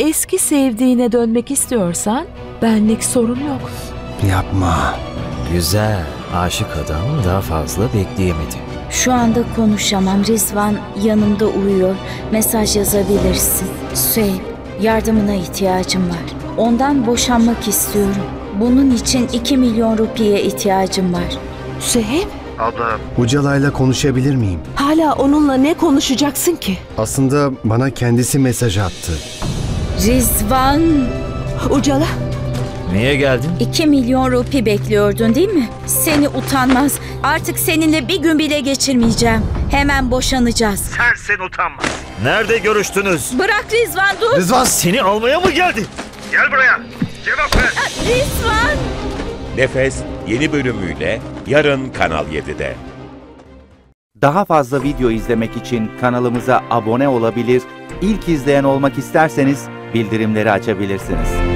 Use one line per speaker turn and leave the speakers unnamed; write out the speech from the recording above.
eski sevdiğine dönmek istiyorsan benlik sorun yok.
Yapma.
Güzel. Aşık adam daha fazla bekleyemedi.
Şu anda konuşamam. Rizvan yanımda uyuyor. Mesaj yazabilirsin. Süheyb, yardımına ihtiyacım var. Ondan boşanmak istiyorum. Bunun için 2 milyon rupiye ihtiyacım var.
Süheyb,
Ucala'yla konuşabilir miyim?
hala onunla ne konuşacaksın ki?
Aslında bana kendisi mesaj attı.
Rizvan,
Ucala,
Niye geldin?
2 milyon rupi bekliyordun değil mi? Seni utanmaz. Artık seninle bir gün bile geçirmeyeceğim. Hemen boşanacağız.
Sensin utanmaz.
Nerede görüştünüz?
Bırak Rizvan dur.
Rızvan!
Seni almaya mı geldi?
Gel buraya. Cevap ver.
Rizvan.
Nefes yeni bölümüyle yarın Kanal 7'de.
Daha fazla video izlemek için kanalımıza abone olabilir, ilk izleyen olmak isterseniz bildirimleri açabilirsiniz.